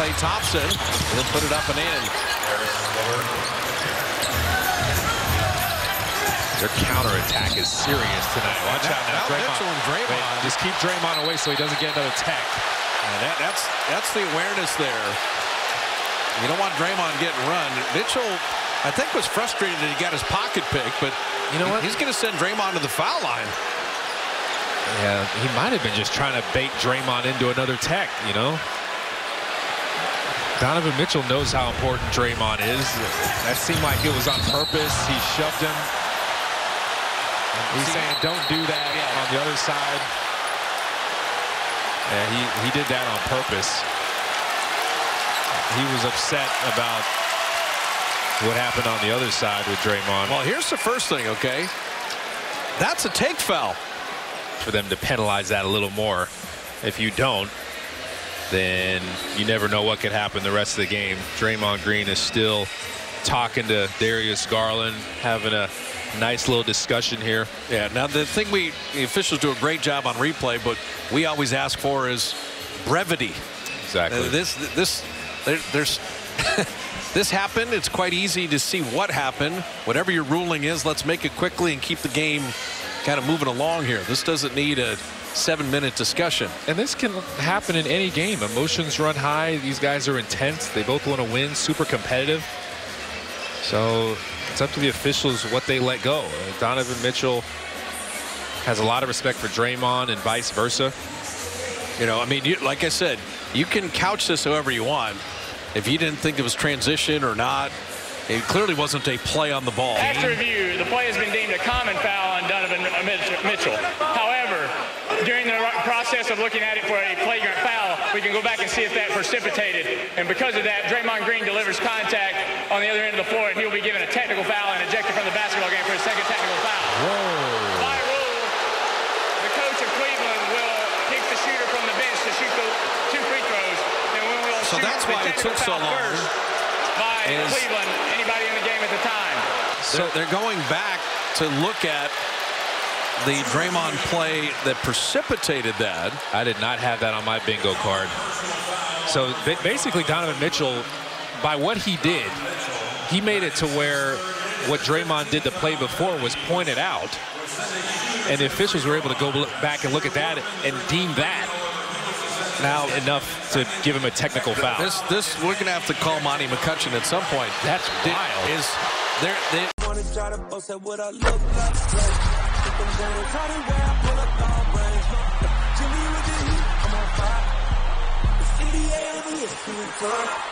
Klay Thompson. He'll put it up and in. Their counterattack is serious tonight. Watch Now- out now. now Draymond. Mitchell and Draymond. Wait, just keep Draymond away so he doesn't get another tech. And that, that's that's the awareness there. You don't want Draymond getting run. Mitchell, I think, was frustrated that he got his pocket picked, but You know what? He's going to send Draymond to the foul line. Yeah, he might have been just trying to bait Draymond into another tech, you know? Donovan Mitchell knows how important Draymond is. That seemed like it was on purpose. He shoved him. He's saying, don't do that on the other side. Yeah, he, he did that on purpose. He was upset about what happened on the other side with Draymond. Well, here's the first thing, okay? That's a take foul. for them to penalize that a little more. If you don't, then you never know what could happen the rest of the game. Draymond Green is still talking to Darius Garland, having a nice little discussion here. Yeah, now the thing we, the officials do a great job on replay, but we always ask for is brevity. Exactly. Uh, this, this, there, there's, this happened. It's quite easy to see what happened. Whatever your ruling is, let's make it quickly and keep the game kind of moving along here. This doesn't need a seven-minute discussion. and this can happen in any game. Emotions run high. These guys are intense. They both want to win, super competitive. So it's up to the officials what they let go. Uh, Donovan Mitchell has a lot of respect for Draymond and vice versa. You know, I mean, you, like I said, you can couch this however you want. If you didn't think it was transition or not, it clearly wasn't a play on the ball. After review, the play has been deemed a common foul on Donovan Mitchell. However, during the process of looking at it for a flagrant foul, we can go back and see if that precipitated. And because of that, Draymond Green delivers contact on the other end of the floor, and he'll be given a technical foul and ejected from the basketball game for his second technical foul. By rule, the coach of Cleveland will pick the shooter from the bench to shoot the two free throws, and when we will So that's why it took so long. first by Cleveland, anybody in the game at the time. So they're going back to look at the Draymond play that precipitated that. I did not have that on my bingo card. So basically, Donovan Mitchell, by what he did, he made it to where what Draymond did the play before was pointed out. And the officials were able to go look back and look at that and deem that now enough to give him a technical foul. This, this, we're going to have to call Monty McCutchen at some point. That's wild. Is there? They, Try to boast what I pull up long range. Jimmy with the heat, I'm on fire. Over here, to the front.